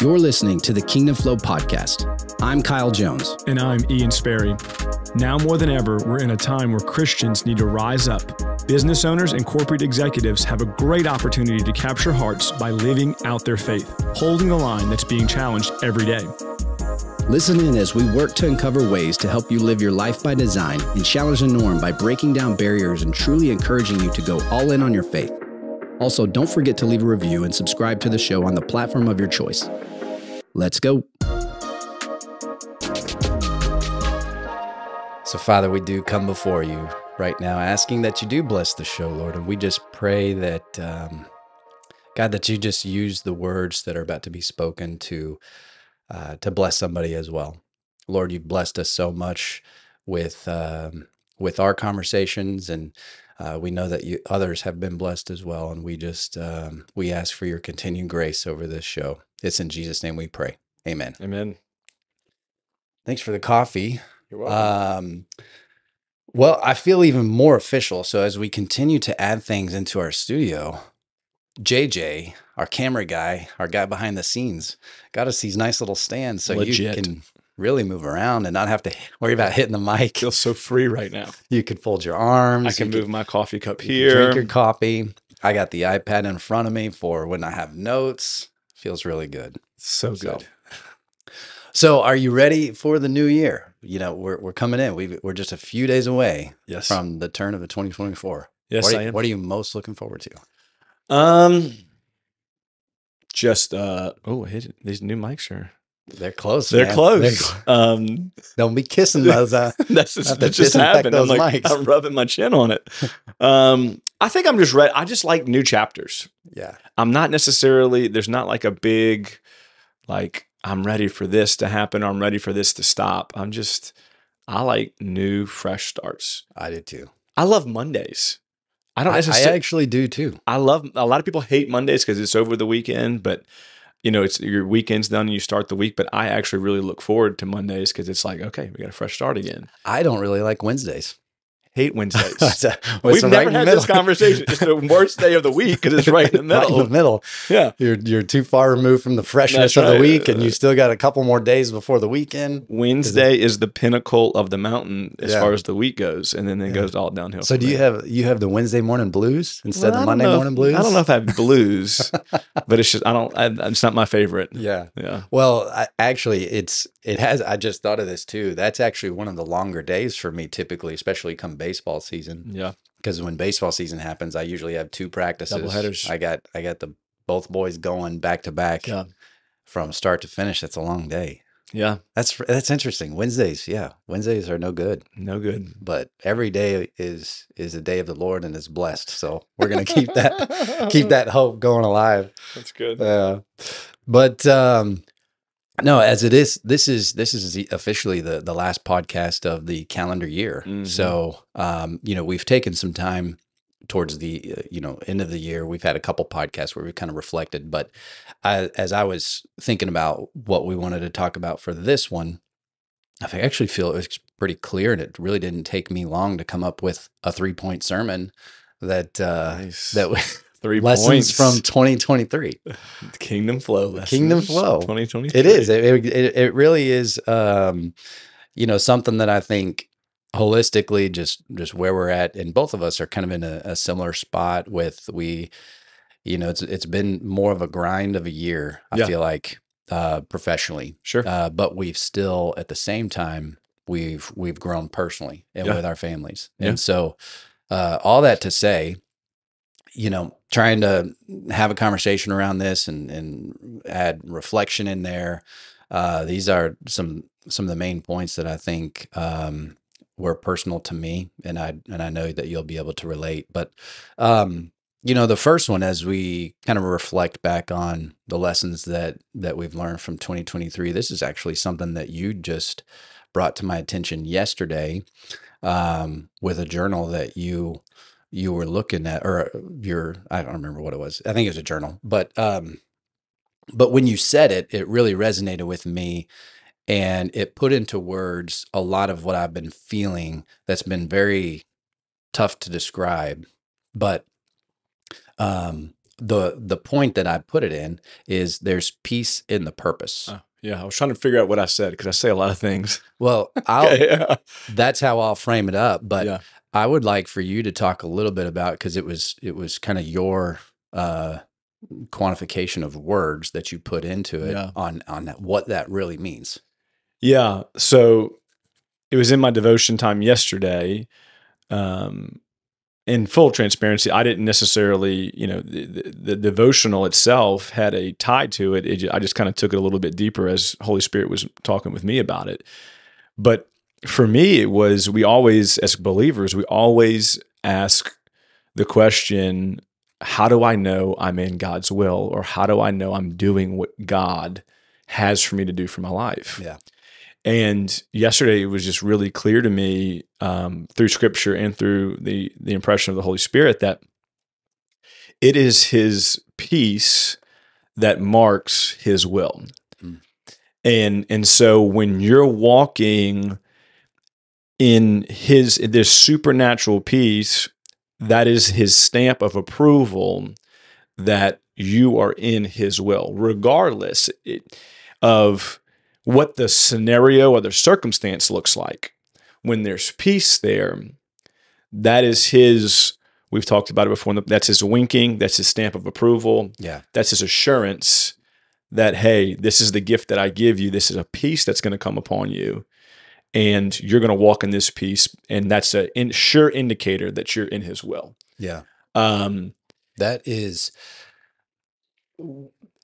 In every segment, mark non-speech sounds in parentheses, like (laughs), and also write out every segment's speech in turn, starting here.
You're listening to the Kingdom Flow podcast. I'm Kyle Jones. And I'm Ian Sperry. Now more than ever, we're in a time where Christians need to rise up. Business owners and corporate executives have a great opportunity to capture hearts by living out their faith, holding the line that's being challenged every day. Listen in as we work to uncover ways to help you live your life by design and challenge the norm by breaking down barriers and truly encouraging you to go all in on your faith. Also, don't forget to leave a review and subscribe to the show on the platform of your choice. Let's go. So, Father, we do come before you right now, asking that you do bless the show, Lord. And we just pray that, um, God, that you just use the words that are about to be spoken to uh, to bless somebody as well. Lord, you've blessed us so much with um, with our conversations and uh, we know that you, others have been blessed as well, and we just um, we ask for your continued grace over this show. It's in Jesus' name we pray. Amen. Amen. Thanks for the coffee. You're welcome. Um, well, I feel even more official. So as we continue to add things into our studio, JJ, our camera guy, our guy behind the scenes, got us these nice little stands so Legit. you can really move around and not have to worry about hitting the mic. feel so free right now. You could fold your arms. I can you move my coffee cup you here. Drink your coffee. I got the iPad in front of me for when I have notes. Feels really good. so So- good. So, are you ready for the new year? You know, we're we're coming in. We we're just a few days away yes. from the turn of the 2024. yes, what, I are, you- am. what are you most looking forward to? Um, just uh oh, I hit it. These new mics are They're close. they're man. close. (laughs) cl- um, Don't be kissing (laughs) those. Uh, that's just, that just happened. I'm like mics. I'm rubbing my chin on it. Um, I think I'm just ready. I just like new chapters. yeah. I'm not necessarily there's not like a big like I'm ready for this to happen or I'm ready for this to stop. I'm just I like new fresh starts. I did too. I love Mondays. I don't I necessarily I, actually do too. I love a lot of people hate Mondays because it's over the weekend, but you know, it's your weekend's done and you start the week, but I actually really look forward to Mondays because it's like, okay, we got a fresh start again. I don't really like Wednesdays. Hate Wednesdays. (laughs) (laughs) We've right never had this conversation. It's the (laughs) worst day of the week because it's right in the Right middle. in the middle. Yeah. You're you're too far removed from the freshness of the week, and you still got a couple more days before the weekend. Wednesday is the pinnacle of the mountain as Yeah. far as the week goes, and then it Yeah. goes all downhill. So do you have you have the Wednesday morning blues instead Well, of Monday know if- morning blues? I don't know if I have blues, but it's just I don't. I, it's not my favorite. Yeah. Yeah. Well, I, actually, it's it has. I just thought of this too. That's actually one of the longer days for me, typically, especially come baseball season. Yeah. Because when baseball season happens, I usually have two practices. Doubleheaders. I got I got the both boys going back to back Yeah. from start to finish. That's a long day. Yeah. That's that's interesting. Wednesdays, yeah, Wednesdays are no good. No good. But every day is is a day of the Lord and is blessed. So we're gonna keep that keep (laughs) that hope going alive. That's good. Yeah. But um no, as it is, this is this is the, officially the the last podcast of the calendar year. Mhm. So, um, you know, we've taken some time towards the uh, you know end of the year. We've had a couple podcasts where we kind of reflected, but I, as I was thinking about what we wanted to talk about for this one, I actually feel it was pretty clear, and it really didn't take me long to come up with a three point sermon that uh, nice. that (laughs) three lessons points from 2023. (sighs) Kingdom Flow. Lessons, Kingdom Flow. Twenty twenty. It is. It, it, it really is. Um, you know, something that I think holistically, just just where we're at, and both of us are kind of in a, a similar spot. With we, you know, it's it's been more of a grind of a year. I Yeah. feel like uh, professionally, Sure. uh, but we've still at the same time we've we've grown personally and Yeah. with our families, Yeah. and so uh, all that to say, you know, trying to have a conversation around this and and add reflection in there. Uh, these are some some of the main points that I think um, were personal to me, and I and I know that you'll be able to relate. But um, you know, the first one, as we kind of reflect back on the lessons that that we've learned from 2023, this is actually something that you just brought to my attention yesterday um, with a journal that you you were looking at, or your I don't remember what it was. I think it was a journal, but um, but when you said it, it really resonated with me. And it put into words a lot of what I've been feeling that's been very tough to describe. But um, the the point that I put it in is there's peace in the purpose. Oh, yeah, I was trying to figure out what I said because I say a lot of things. Well, (laughs) I'll yeah. that's how I'll frame it up. But Yeah. I would like for you to talk a little bit about because it was it was kind of your uh, quantification of words that you put into it Yeah. on on that, what that really means. Yeah. So it was in my devotion time yesterday. Um, in full transparency, I didn't necessarily, you know, the, the, the devotional itself had a tie to it. it I just kind of took it a little bit deeper as Holy Spirit was talking with me about it. But for me, it was we always, as believers, we always ask the question, how do I know I'm in God's will? Or how do I know I'm doing what God has for me to do for my life? Yeah. And yesterday it was just really clear to me um, through Scripture and through the the impression of the Holy Spirit that it is His peace that marks His will. Mm. And and so when you're walking in His this supernatural peace, that is His stamp of approval that you are in His will, regardless of what the scenario or the circumstance looks like. When there's peace there, that is his, we've talked about it before, that's his winking, that's his stamp of approval, Yeah. that's his assurance that, hey, this is the gift that I give you. This is a peace that's going to come upon you. And you're going to walk in this peace. And that's a in, sure indicator that you're in his will. Yeah. Um, That is,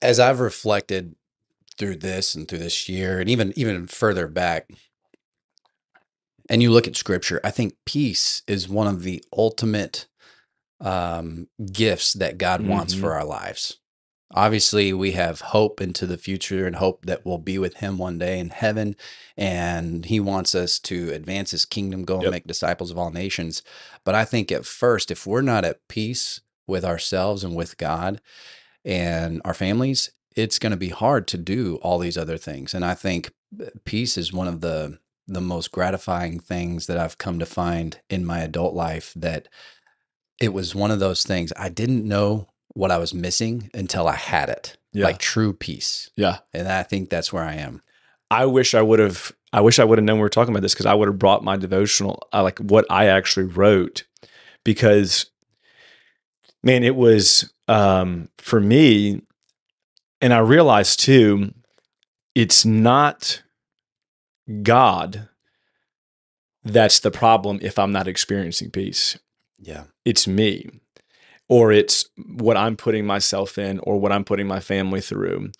as I've reflected through this and through this year, and even even further back, and you look at Scripture, I think peace is one of the ultimate um, gifts that God wants Mhm. for our lives. Obviously, we have hope into the future and hope that we'll be with Him one day in heaven, and He wants us to advance His kingdom, go and Yep. make disciples of all nations. But I think at first, if we're not at peace with ourselves and with God and our families, it's going to be hard to do all these other things. And I think uh, peace is one of the the most gratifying things that I've come to find in my adult life that it was one of those things I didn't know what I was missing until I had it. Yeah. Like true peace. yeah. And I think that's where I am. I wish I would have. I wish I would have known we were talking about this because I would have brought my devotional, uh, like what I actually wrote, because, man, it was um, for me, and I realized too, it's not God that's the problem if I'm not experiencing peace. Yeah. It's me, or it's what I'm putting myself in, or what I'm putting my family through,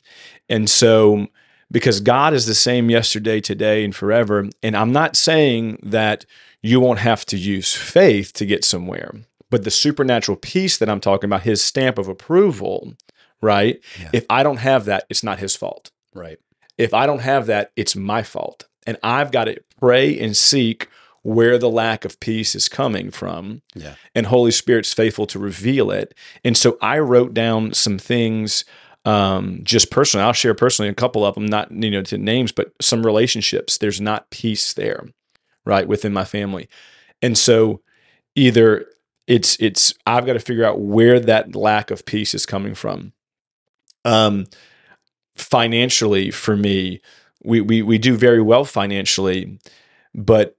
and so because God is the same yesterday, today, and forever. And I'm not saying that you won't have to use faith to get somewhere, but the supernatural peace that I'm talking about, his stamp of approval, right? Yeah. If I don't have that, it's not his fault. Right. If I don't have that, it's my fault. And I've got to pray and seek where the lack of peace is coming from Yeah. and Holy Spirit's faithful to reveal it. And so I wrote down some things um, just personally. I'll share personally a couple of them, not you know to names, but some relationships. There's not peace there, right, within my family, and so either it's it's I've got to figure out where that lack of peace is coming from. Um, financially, for me, we we we do very well financially, but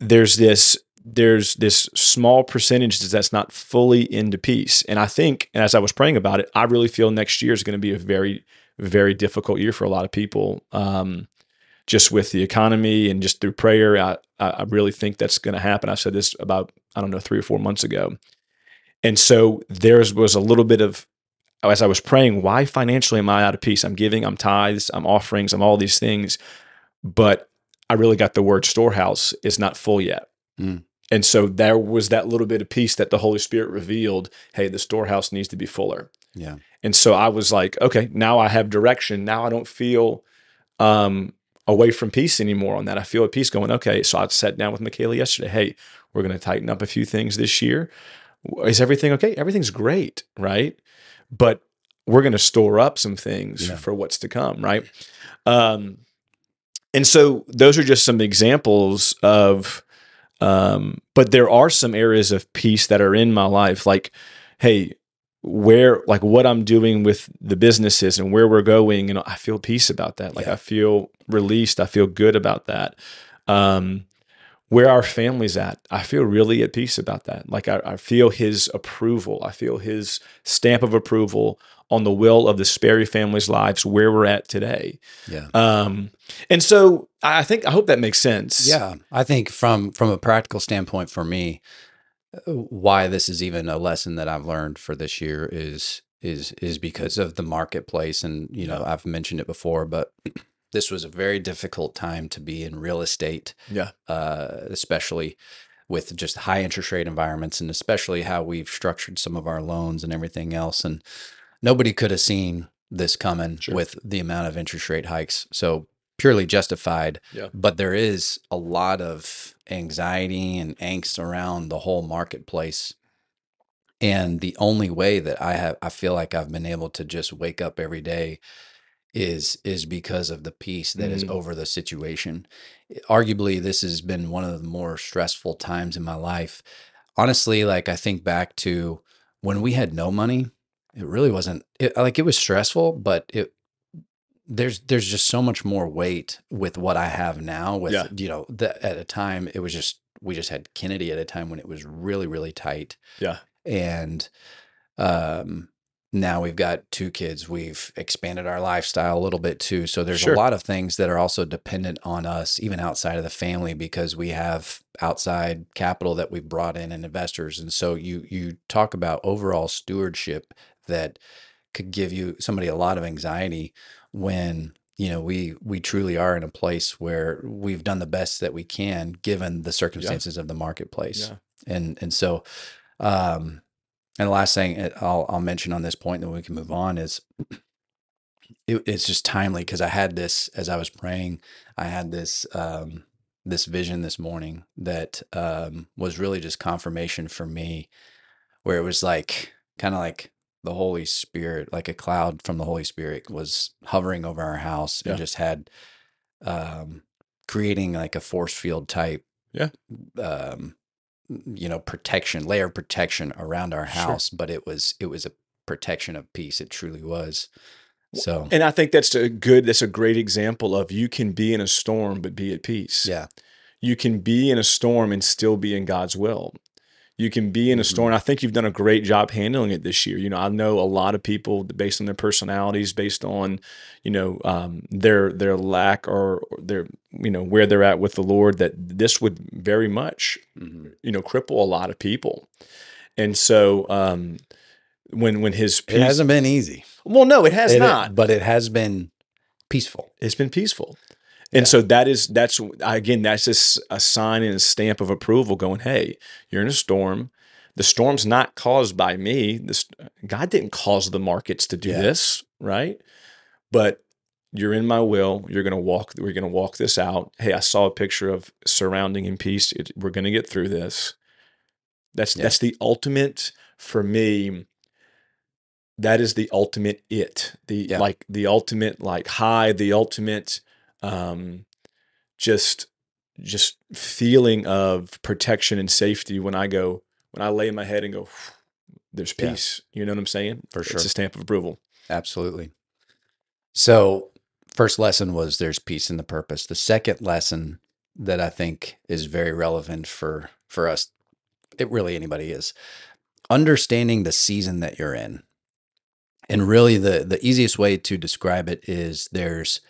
there's this there's this small percentage that's not fully into peace. And I think, and as I was praying about it, I really feel next year is going to be a very, very difficult year for a lot of people. Um, just with the economy and just through prayer, I, I really think that's going to happen. I said this about, I don't know, three or four months ago. And so there was a little bit of, as I was praying, why financially am I out of peace? I'm giving, I'm tithes, I'm offerings, I'm all these things. But I really got the word storehouse is not full yet. Mm. And so there was that little bit of peace that the Holy Spirit revealed. Hey, the storehouse needs to be fuller. Yeah. And so I was like, okay, now I have direction. Now I don't feel um, away from peace anymore on that. I feel at peace going, okay. So I sat down with Michaela yesterday. Hey, we're going to tighten up a few things this year. Is everything okay? Everything's great, right? But we're going to store up some things Yeah. for what's to come, right? Um, and so those are just some examples of, um, but there are some areas of peace that are in my life. Like, hey, where like what I'm doing with the businesses and where we're going and I feel peace about that. Like Yeah. I feel released. I feel good about that. Um where our family's at I feel really at peace about that. Like I, I feel his approval. I feel his stamp of approval on the will of the Sperry family's lives where we're at today. Yeah. um and so I think I hope that makes sense. Yeah, I think from from a practical standpoint for me, why this is even a lesson that I've learned for this year is is is because of the marketplace, and you know I've mentioned it before, but (clears throat) this was a very difficult time to be in real estate, yeah. uh, especially with just high interest rate environments, and especially how we've structured some of our loans and everything else, and nobody could have seen this coming Sure. with the amount of interest rate hikes. So purely justified Yeah. but there is a lot of anxiety and angst around the whole marketplace and the only way that i have i feel like i've been able to just wake up every day is is because of the peace that is Mhm. over the situation arguably this has been one of the more stressful times in my life honestly like i think back to when we had no money it really wasn't it, like it was stressful but it there's there's just so much more weight with what I have now with Yeah. you know the, at a time it was just we just had Kennedy at a time when it was really really tight yeah and um now we've got two kids we've expanded our lifestyle a little bit too so there's Sure. a lot of things that are also dependent on us even outside of the family because we have outside capital that we've brought in and investors and so you you talk about overall stewardship that could give you somebody a lot of anxiety when you know we we truly are in a place where we've done the best that we can given the circumstances of the marketplace Yeah. and and so um and the last thing uh, I'll I'll mention on this point, then we can move on is it, it's just timely because I had this as I was praying. I had this um, this vision this morning that um, was really just confirmation for me, where it was like kind of like the Holy Spirit, like a cloud from the Holy Spirit, was hovering over our house Yeah. and just had um, creating like a force field type, Yeah. um, you know, protection layer of protection around our Sure. house. But it was it was a protection of peace. It truly was. So And I think that's a good, that's a great example of you can be in a storm, but be at peace. yeah, You can be in a storm and still be in God's will. You can be in a Mhm. storm. I think you've done a great job handling it this year. You know, I know a lot of people based on their personalities, based on, you know, um, their their lack or their, you know, where they're at with the Lord, that this would very much Mhm. you know cripple a lot of people and so um when when his peace it hasn't been easy. well no it has It- not but it has been peaceful. it's been peaceful and Yeah. so that is that's again that's just a sign and a stamp of approval going hey you're in a storm the storm's not caused by me this god didn't cause the markets to do Yeah. this right but you're in my will you're going to walk we're going to walk this out hey i saw a picture of surrounding in peace it, we're going to get through this that's Yeah. that's the ultimate for me that is the ultimate it the Yeah. like the ultimate like high the ultimate um just just feeling of protection and safety when i go when i lay in my head and go (sighs) there's Yeah. peace you know what i'm saying For sure, it's a stamp of approval Absolutely. So, first lesson was there's peace in the purpose. The second lesson that I think is very relevant for for us, it really anybody is understanding the season that you're in. And really, the the easiest way to describe it is there's,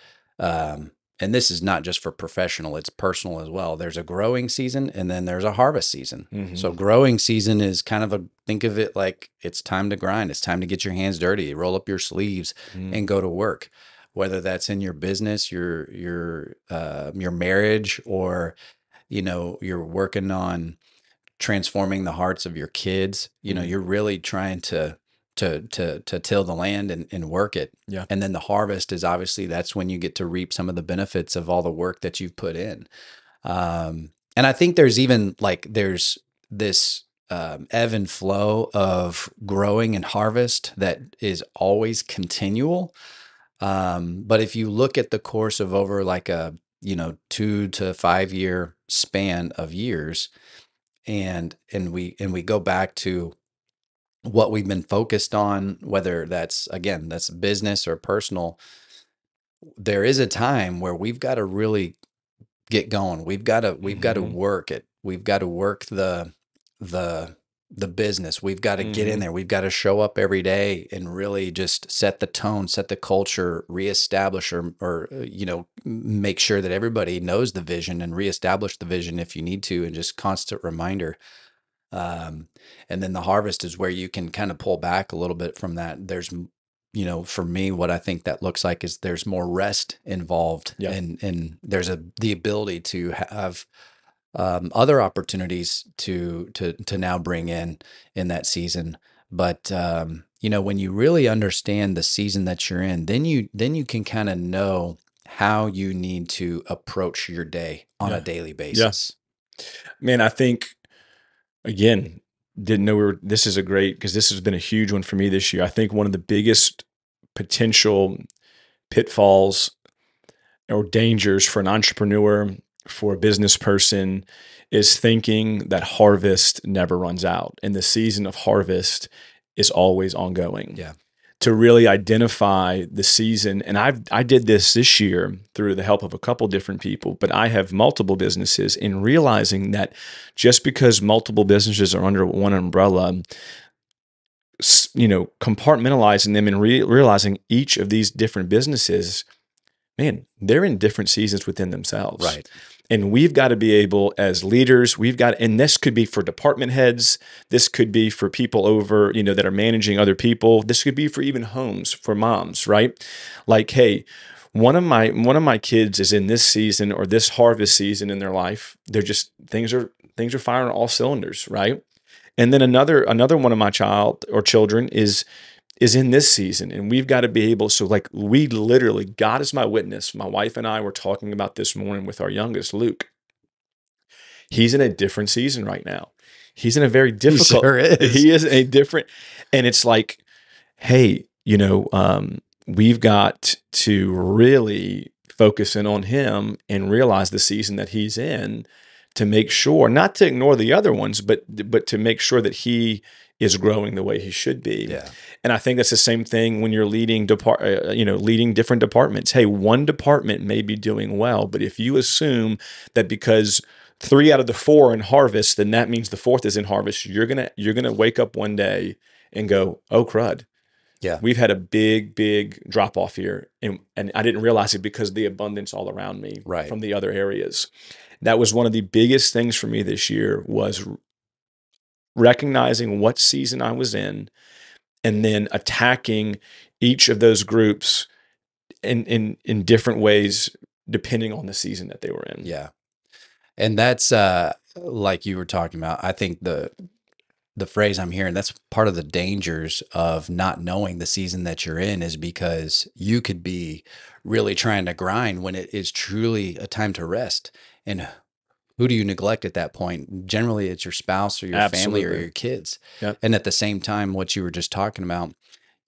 um, and this is not just for professional; it's personal as well. There's a growing season, and then there's a harvest season. Mhm. So growing season is kind of a think of it like it's time to grind. It's time to get your hands dirty, roll up your sleeves, Mhm. and go to work. Whether that's in your business, your your uh, your marriage, or you know you're working on transforming the hearts of your kids. You know Mhm. you're really trying to to to to till the land and, and work it. Yeah. And then the harvest is obviously that's when you get to reap some of the benefits of all the work that you've put in. Um, and I think there's even like there's this um, ebb and flow of growing and harvest that is always continual. Um, but if you look at the course of over like a you know two to five year span of years, and and we and we go back to what we've been focused on, whether that's again, that's business or personal, there is a time where we've got to really get going. We've got to we've got to work it. We've got to work the the the business. We've got to get in Mhm. there. We've got to show up every day and really just set the tone, set the culture, reestablish or or uh, you know, make sure that everybody knows the vision and reestablish the vision if you need to and just constant reminder. Um, and then the harvest is where you can kind of pull back a little bit from that. There's, you know, for me, what I think that looks like is there's more rest involved, Yeah. and and there's a the ability to have um, other opportunities to to to now bring in in that season. But um, you know, when you really understand the season that you're in, then you then you can kind of know how you need to approach your day on Yeah. a daily basis. Man, I think again, didn't know we were this is a great because this has been a huge one for me this year. I think one of the biggest potential pitfalls or dangers for an entrepreneur, for a business person, is thinking that harvest never runs out and the season of harvest is always ongoing. Yeah. To really identify the season, and I I did this this year through the help of a couple different people, but I have multiple businesses in realizing that just because multiple businesses are under one umbrella, you know, compartmentalizing them and re- realizing each of these different businesses, man, they're in different seasons within themselves. Right. And we've got to be able, as leaders, we've got, and this could be for department heads, this could be for people over, you know, that are managing other people. This could be for even homes, for moms, right? Like, hey, one of my one of my kids is in this season or this harvest season in their life. They're just things are things are firing all cylinders, right? And then another another one of my child or children is is in this season and we've got to be able so like we literally god is my witness. My wife and i were talking about this morning with our youngest luke. He's in a different season right now. He's in a very difficult sure is. he is a different and it's like hey you know um, we've got to really focus in on him and realize the season that he's in to make sure not to ignore the other ones but but to make sure that he is growing the way he should be Yeah. and I think that's the same thing when you're leading depart, uh, you know, leading different departments. Hey, one department may be doing well, but if you assume that because three out of the four in harvest, then that means the fourth is in harvest, you're gonna you're gonna wake up one day and go, oh crud, Yeah. we've had a big big drop off here, and and I didn't realize it because the abundance all around me Right. from the other areas. That was one of the biggest things for me this year was recognizing what season I was in and then attacking each of those groups in in in different ways depending on the season that they were in. Yeah. And that's uh like you were talking about. I think the the phrase I'm hearing, that's part of the dangers of not knowing the season that you're in is because you could be really trying to grind when it is truly a time to rest. And who do you neglect at that point? Generally it's your spouse or your family or your kids. Yep. And at the same time, what you were just talking about,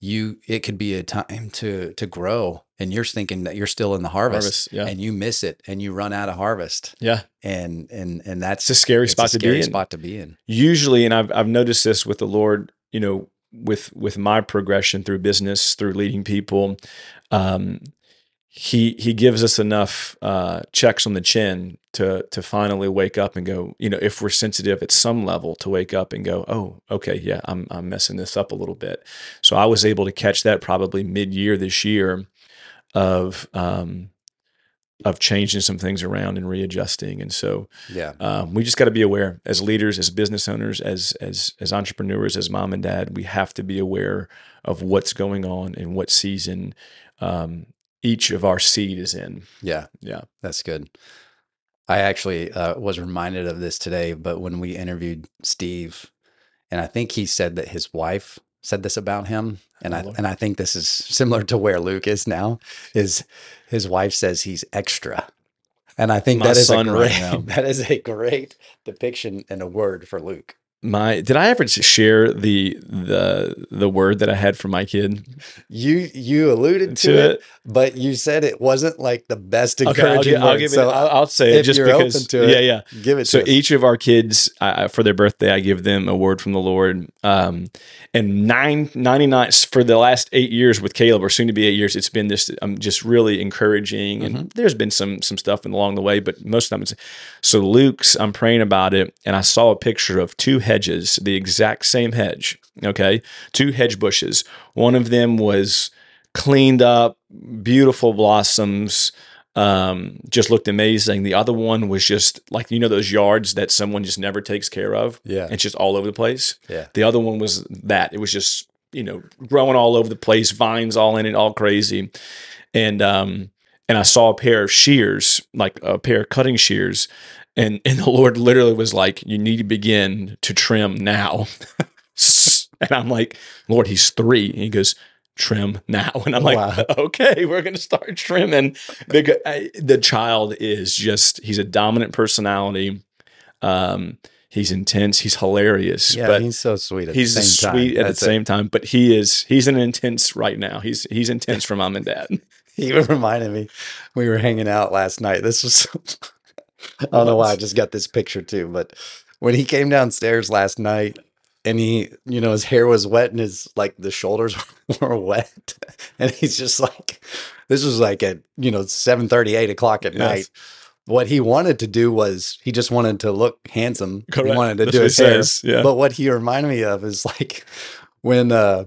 you it could be a time to to grow and you're thinking that you're still in the harvest, Harvest, yeah. and you miss it and you run out of harvest Yeah. and and and that's It's a scary spot a to scary be in. spot to be in. Usually and I've I've noticed this with the Lord, you know, with with my progression through business, through leading people, um he he gives us enough uh, checks on the chin to to finally wake up and go. You know, if we're sensitive at some level, to wake up and go, oh, okay, yeah, I'm I'm messing this up a little bit. So I was able to catch that probably mid year this year, of um, of changing some things around and readjusting. And so Yeah. um, we just got to be aware as leaders, as business owners, as as as entrepreneurs, as mom and dad. We have to be aware of what's going on and what season um, each of our seed is in. Yeah. Yeah. That's good. I actually uh, was reminded of this today, but when we interviewed Steve, and I think he said that his wife said this about him, and Oh, I and I think this is similar to where Luke is now. Is his wife says he's extra, and I think My that is a right great now. (laughs) that is a great depiction and a word for Luke. My did I ever share the the the word that I had for my kid? You you alluded to, To it, it. but you said it wasn't like the best Okay, I'll, encouraging I'll give it. so I'll, I'll say it just because. to it, yeah, yeah. give it So each of our kids, uh, for their birthday, I give them a word from the Lord. Um, and nine, 99 for the last eight years with Caleb, or soon to be eight years, it's been this um, just really encouraging. Mm-hmm. And there's been some some stuff along the way, but most of the time it's so Luke's. I'm praying about it, and I saw a picture of two hedges, the exact same hedge. Okay, two hedge bushes. One of them was cleaned up, beautiful blossoms um, just looked amazing. The other one was just like you know those yards that someone just never takes care of. Yeah. it's just all over the place. Yeah. The other one was that it was just you know growing all over the place, vines all in it, all crazy, and um and I saw a pair of shears, like a pair of cutting shears, and and the Lord literally was like, "You need to begin to trim now." (laughs) and I'm like, "Lord, he's three. And he goes. Trim now, (laughs) and I'm like, Wow. (laughs) okay, we're gonna start trimming. Because I, the child is just—he's a dominant personality. Um, he's intense. He's hilarious. yeah, but he's so sweet. At he's the same sweet time. at the That's it. same time. But he is—he's an intense right now. He's he's intense for mom and dad. He even reminded me we were hanging out last night. This was I don't know why I just got this picture too, but when he came downstairs last night and he, you know, his hair was wet and his like the shoulders (laughs) were wet. And he's just like this was like at, you know, 7 8 o'clock at Yes. night. What he wanted to do was he just wanted to look handsome. He wanted to That's do his hair. says, yeah. But what he reminded me of is like when uh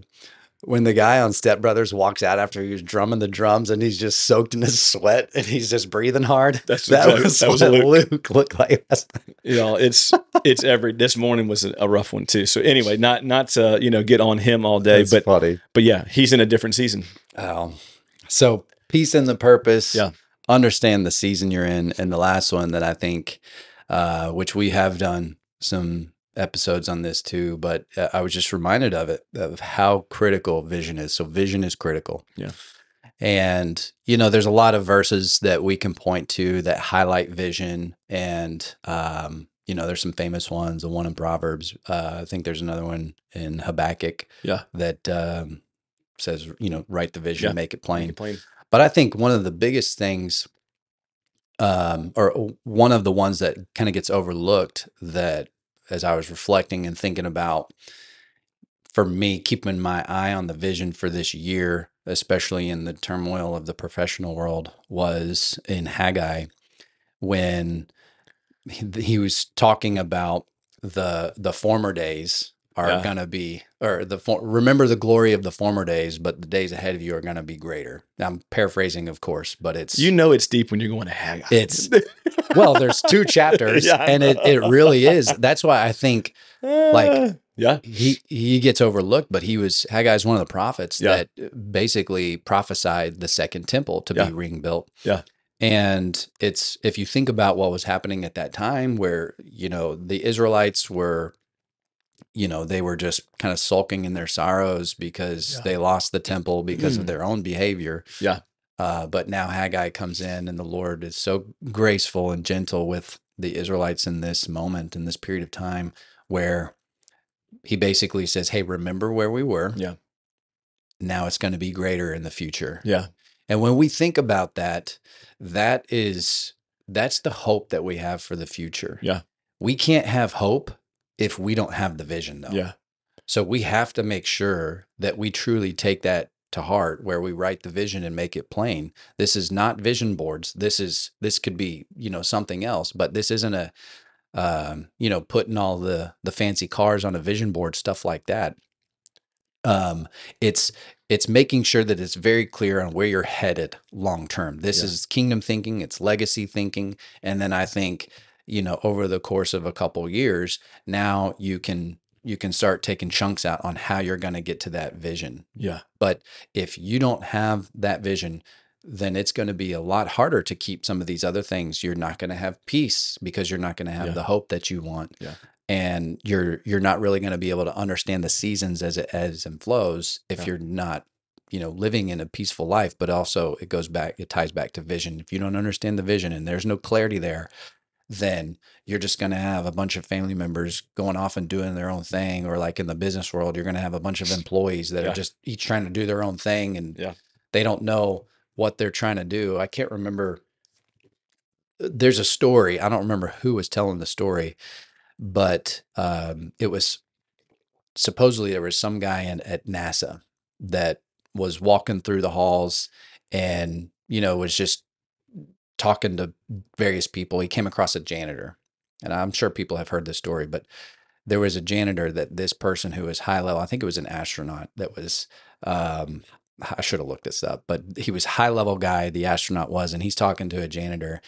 when the guy on Step Brothers walks out after he was drumming the drums and he's just soaked in his sweat and he's just breathing hard. That's that exactly- was that was what Luke. Luke. looked like last night. you know it's (laughs) it's every this morning was a, a rough one too so anyway not not to you know get on him all day That's but funny. but yeah he's in a different season Oh, so peace in the purpose. Yeah. Understand the season you're in, and the last one that I think, uh, which we have done some episodes on this too, but uh, I was just reminded of it of how critical vision is. So vision is critical. Yeah. And you know, there's a lot of verses that we can point to that highlight vision, and um, you know, there's some famous ones. The one in Proverbs. Uh, I think there's another one in Habakkuk. Yeah. That um, says, you know, write the vision, Yeah. make it plain. Plain. But I think one of the biggest things, um, or one of the ones that kind of gets overlooked, that as I was reflecting and thinking about, for me, keeping my eye on the vision for this year, especially in the turmoil of the professional world, was in Haggai when he, was talking about the the former days are Yeah. going to be or the for, remember the glory of the former days but the days ahead of you are going to be greater i'm paraphrasing of course but it's you know it's deep when you're going to Haggai. It's- (laughs) well there's two chapters Yeah, and it, it really is that's why i think like- Uh, (laughs) yeah he he gets overlooked but he was haggai's one of the prophets Yeah. that basically prophesied the second temple to be rebuilt Yeah. and it's if you think about what was happening at that time where you know the israelites were you know they were just kind of sulking in their sorrows because Yeah. they lost the temple because Mm. of their own behavior Yeah. uh, but now haggai comes in and the lord is so graceful and gentle with the israelites in this moment in this period of time where he basically says hey remember where we were Yeah. now it's going to be greater in the future yeah and when we think about that, that is that's the hope that we have for the future. Yeah. We can't have hope if we don't have the vision though. yeah So we have to make sure that we truly take that to heart where we write the vision and make it plain. This is not vision boards. This is this could be, you know, something else, but this isn't a um, you know, putting all the the fancy cars on a vision board stuff like that. Um it's it's making sure that it's very clear on where you're headed long term. This Yeah. is kingdom thinking, it's legacy thinking, and then I think you know over the course of a couple years now you can you can start taking chunks out on how you're going to get to that vision yeah but if you don't have that vision then it's going to be a lot harder to keep some of these other things you're not going to have peace because you're not going to have Yeah. the hope that you want Yeah. and you're you're not really going to be able to understand the seasons as it ebbs and flows if Yeah. you're not you know living in a peaceful life but also it goes back it ties back to vision if you don't understand the vision and there's no clarity there then you're just going to have a bunch of family members going off and doing their own thing or like in the business world you're going to have a bunch of (laughs) employees that Yeah. are just each trying to do their own thing and Yeah. they don't know what they're trying to do i can't remember there's a story i don't remember who was telling the story but um, it was supposedly there was some guy in at nasa that was walking through the halls and you know was just talking to various people he came across a janitor and i'm sure people have heard this story but there was a janitor that this person who was high level i think it was an astronaut that was um, i should have looked this up but he was high level guy the astronaut was and he's talking to a janitor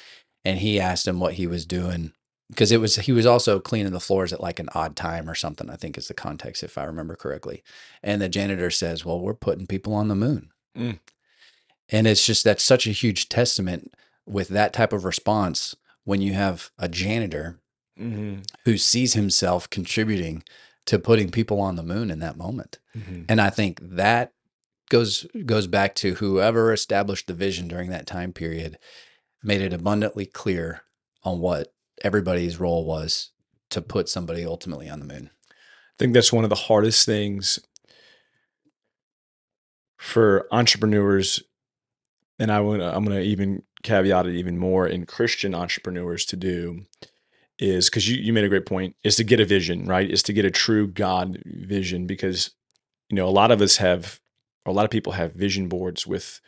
and he asked him what he was doing because it was he was also cleaning the floors at like an odd time or something i think is the context if i remember correctly and the janitor says well we're putting people on the moon Mm. and it's just that's such a huge testament with that type of response when you have a janitor Mm-hmm. who sees himself contributing to putting people on the moon in that moment Mm-hmm. and i think that goes goes back to whoever established the vision during that time period made it abundantly clear on what everybody's role was to put somebody ultimately on the moon I think that's one of the hardest things for entrepreneurs, and I want I'm going to even caveat it even more in Christian entrepreneurs to do is because you you made a great point is to get a vision right is to get a true God vision because you know a lot of us have a lot of people have vision boards with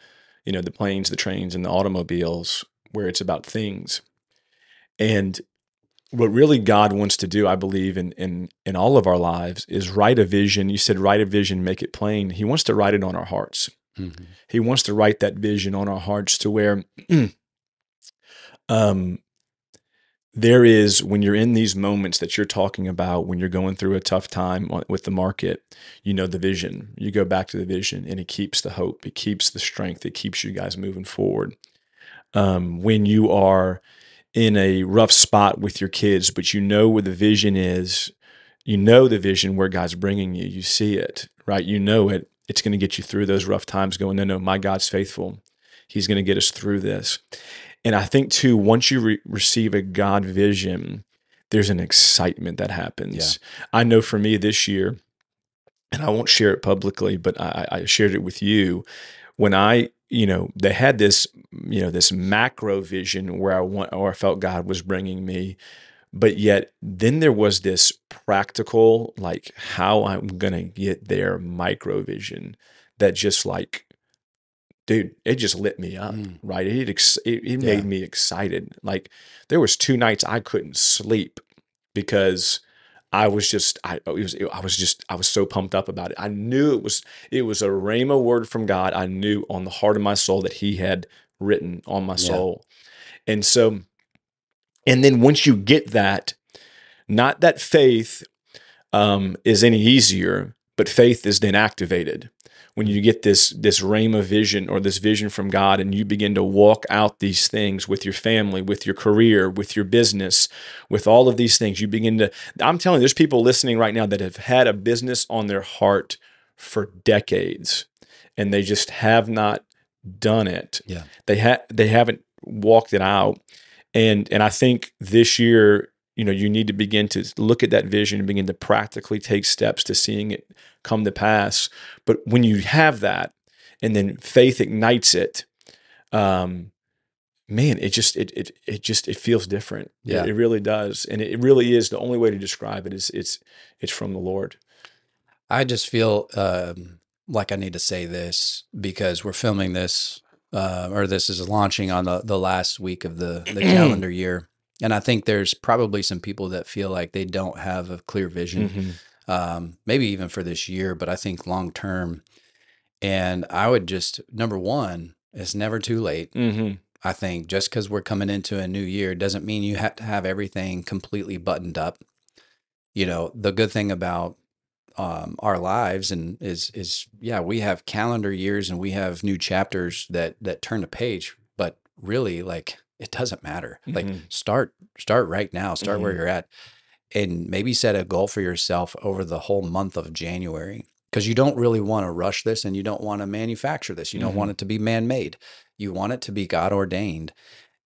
you know the planes the trains and the automobiles where it's about things and what really God wants to do, I believe, in in in all of our lives, is write a vision. You said write a vision, make it plain. He wants to write it on our hearts. He wants to write that vision on our hearts to where, (clears throat) um, there is when you're in these moments that you're talking about when you're going through a tough time with the market. You know the vision. You go back to the vision, and it keeps the hope. It keeps the strength. It keeps you guys moving forward. Um, when you are in a rough spot with your kids, but you know where the vision is. You know the vision where God's bringing you. You see it, right? You know it. It's going to get you through those rough times going, no, no, my God's faithful. He's going to get us through this. And I think, too, once you re- receive a God vision, there's an excitement that happens. I know for me this year, and I won't share it publicly, but I, I shared it with you when I, you know, they had this, you know, this macro vision where I want, or I felt God was bringing me, but yet then there was this practical, like how I'm gonna get there micro vision that just like, dude, it just lit me up, Mm. right? It ex- it, it Yeah. made me excited. Like there was two nights I couldn't sleep because I was just I it was I was just I was so pumped up about it. I knew it was it was a rhema word from God. I knew on the heart of my soul that He had written on my Yeah. soul, and so, and then once you get that, not that faith um, is any easier, but faith is then activated when you get this this rhema vision or this vision from God, and you begin to walk out these things with your family, with your career, with your business, with all of these things. You begin to. I'm telling you, there's people listening right now that have had a business on their heart for decades, and they just have not done it. Yeah. They ha- they haven't walked it out, and and I think this year you know you need to begin to look at that vision and begin to practically take steps to seeing it come to pass. But when you have that and then faith ignites it um man it just it it, it just it feels different. It- Yeah. it, really does. And it really is the only way to describe it is it's it's from the lord. I just feel um, like I need to say this because we're filming this, uh, or this is launching on the, the last week of the, the (clears throat) calendar year. And I think there's probably some people that feel like they don't have a clear vision, Mhm. um, maybe even for this year, but I think long term. And I would just, number one, it's never too late. Mhm. I think just because we're coming into a new year doesn't mean you have to have everything completely buttoned up. You know, the good thing about um, our lives and is is yeah, we have calendar years and we have new chapters that that turn the page, but really like it doesn't matter. Like Mhm. start start right now, start where Mhm. you're at, and maybe set a goal for yourself over the whole month of January because you don't really want to rush this and you don't want to manufacture this. You don't want it to be man made. You want it to be God ordained.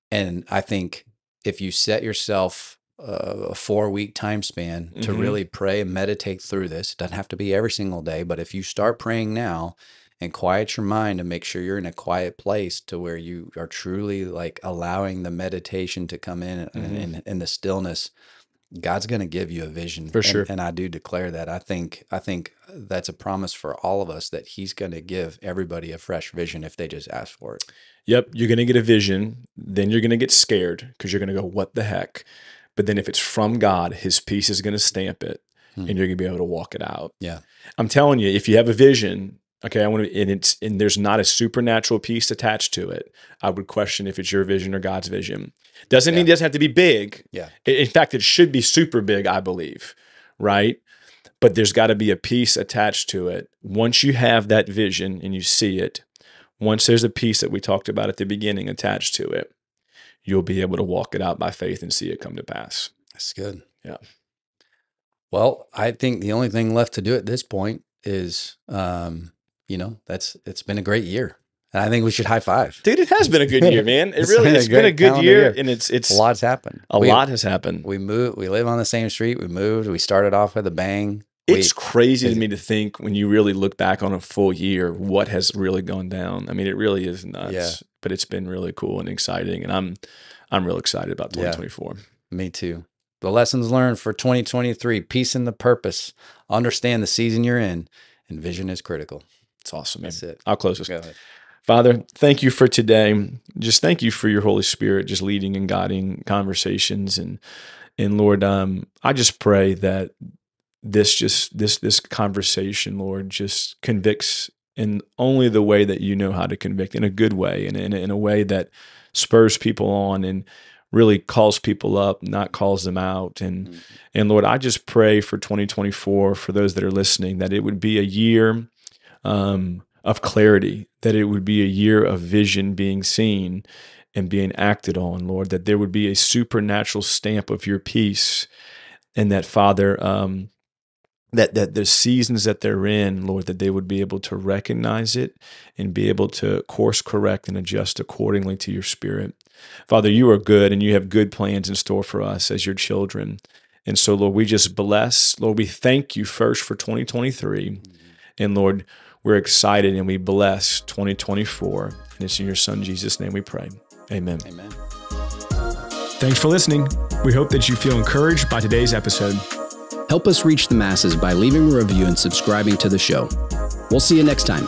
And I think if you set yourself a four week time span to Mhm. really pray and meditate through this, it doesn't have to be every single day, but if you start praying now and quiet your mind and make sure you're in a quiet place to where you are truly like allowing the meditation to come in and, Mhm. and, and the stillness, God's going to give you a vision. For And- sure. And, I do declare that. I think I think that's a promise for all of us that He's going to give everybody a fresh vision if they just ask for it. Yep, you're going to get a vision, then you're going to get scared because you're going to go, "What the heck?" But then if it's from God, His peace is going to stamp it, Hmm. and you're going to be able to walk it out. Yeah. I'm telling you, if you have a vision, okay, I want to, and it's and there's not a supernatural peace attached to it. I would question if it's your vision or God's vision. Doesn't mean it doesn't have to be big. Yeah. In fact, it should be super big, I believe, right? But there's got to be a peace attached to it. Once you have that vision and you see it, once there's a peace that we talked about at the beginning attached to it, you'll be able to walk it out by faith and see it come to pass. That's good. Yeah. Well, I think the only thing left to do at this point is, um, you know, that's it's been a great year. And I think we should high five. Dude, it has been a good year, man. (laughs) It really it's been a great good year, year. and it's it's A lot's happened. a we, lot has happened. We moved. We live on the same street. We moved. We started off with a bang. It's crazy to me to think when you really look back on a full year, what has really gone down. I mean, it really is nuts. Yeah. But it's been really cool and exciting, and I'm I'm real excited about Yeah. 2024. Me too. The lessons learned for 2023: peace and the purpose. Understand the season you're in, and vision is critical. It's awesome, man. That's it. I'll close this. Go ahead. Father, thank you for today. Just thank you for your Holy Spirit just leading and guiding conversations and and Lord, um, I just pray that this just this this conversation, Lord, just convicts in only the way that you know how to convict, in a good way, and in, in a way that spurs people on and really calls people up, not calls them out. And Mhm. and Lord, I just pray for 2024 for those that are listening that it would be a year um, of clarity, that it would be a year of vision being seen and being acted on, Lord, that there would be a supernatural stamp of your peace, and that Father, um, that that the seasons that they're in, Lord, that they would be able to recognize it and be able to course correct and adjust accordingly to your Spirit. Father, you are good, and you have good plans in store for us as your children. And so, Lord, we just bless, Lord, we thank you first for 2023. Mm-hmm. And Lord, we're excited and we bless 2024. And it's in your son Jesus' name we pray. Amen. Amen. Thanks for listening. We hope that you feel encouraged by today's episode. Help us reach the masses by leaving a review and subscribing to the show. We'll see you next time.